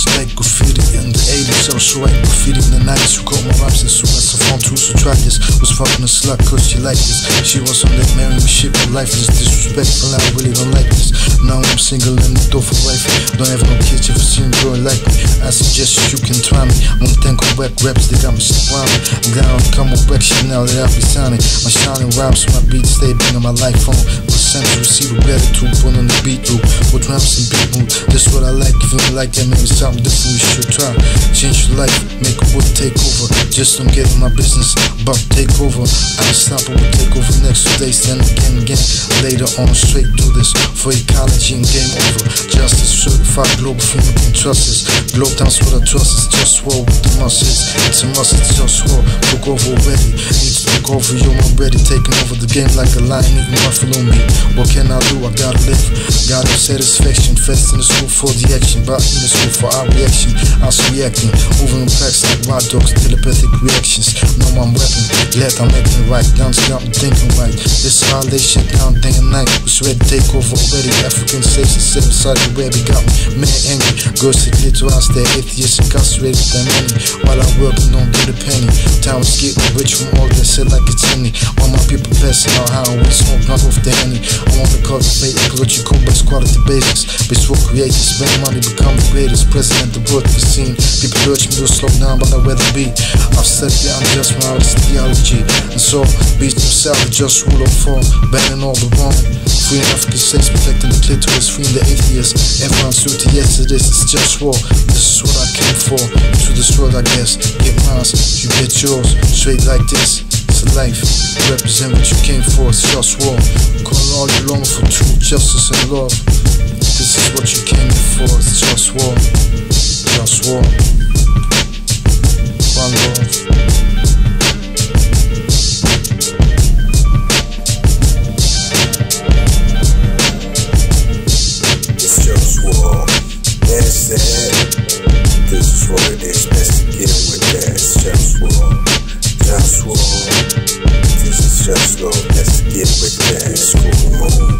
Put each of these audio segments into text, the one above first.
just like graffiti so graffiti in the nights Who caught my raps and so as I found so try this Was fucking a slut cause she liked this. She was on marry me shit but life is disrespectful I really don't like this. Now I'm single and the door for wife Don't have no kids if you see a girl like me. I suggest you can try me. Wanna thank on whack raps they got me surrounded I'm down come on back now that I'll be signing. My shining rhymes my beats stay bringing my life on. Sent to receive a better put on the beat loop With raps and beat mood, that's what I like If you like that, maybe something different you should try life, make a take over Just don't get in my business, but take over Unstoppable take over next two days, then again, again Later on, straight do this For ecology and game over Justice, certified global female can trust this Globe dance what I trust is just war with the muscles It's a must, it's just war Took over already, need to take over, yo, I'm ready Taking over the game like a lion eating buffalo meat what can I do? I gotta live. Got no satisfaction. Fest in the school for the action. But in the school for our reaction. I was reacting. Moving packs like wild dogs. Telepathic reactions. No, I'm weapon. Let I'm acting right. Down me thinking right. This holiday shit down day and night. To take over already. African states and sit the web. We got me mad angry. Girls to clear to us. They're atheists incarcerated them money. While I'm working, get a penny. Time is getting rich from all that shit like it's any. All my people passing out how we smoke, knock off the henny. I want to cultivate ecological best quality basics. Bitch create this spend money, become the greatest president the world has seen. People me to slow down, but I'd rather be. I've said that I'm just my artist theology. And so, beats themselves, just rule of four, banning all the wrong. Free African states, protecting the clitoris, freeing the atheists. Everyone's suit yes, it is, it's just war. This is what I came for. To this world, I guess. Get mine, you get yours. Straight like this to life. Represent what you came for, it's just war. Call all you long for truth, justice, and love. This is what you came for, it's just war. Just war. It's just war. That. This is what it is. Get with that. Just war. Just war. This is just war. Let's get with that. School mode.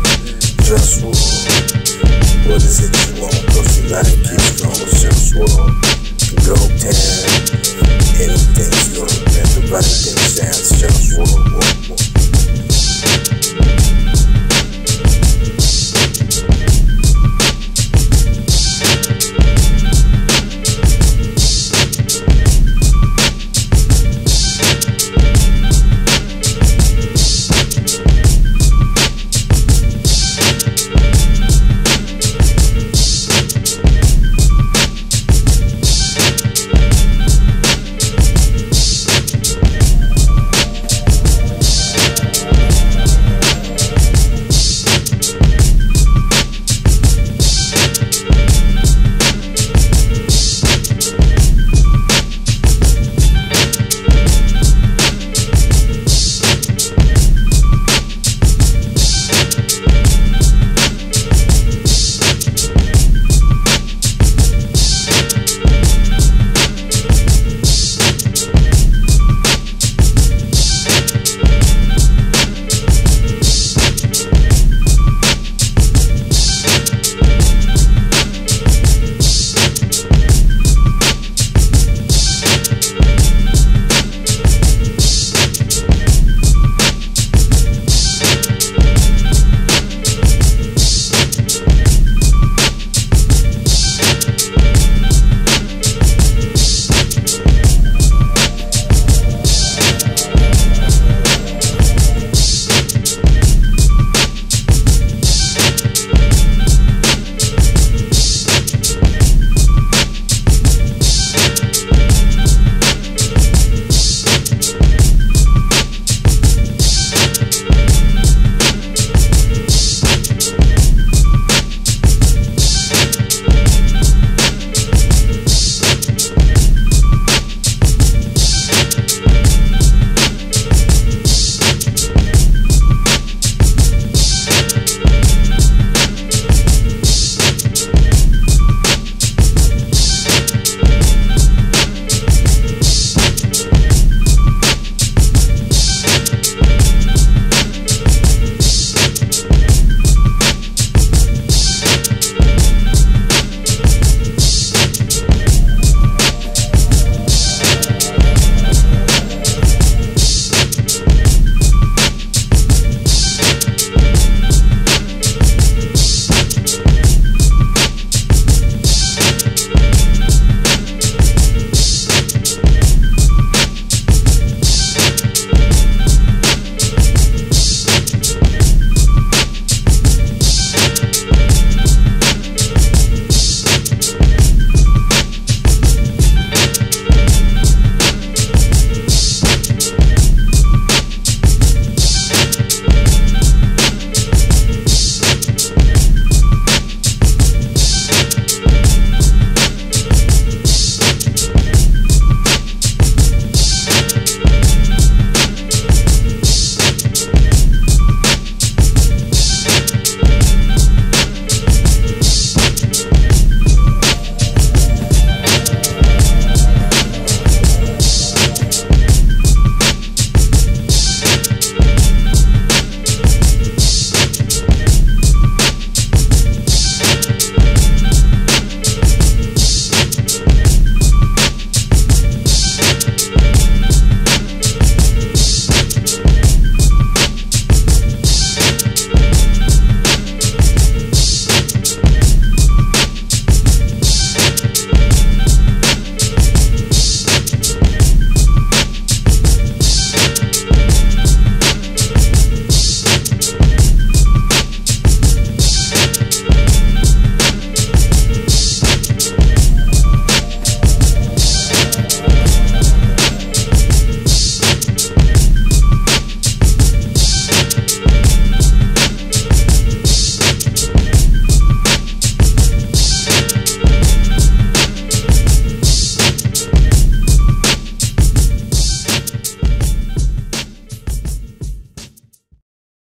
Just war.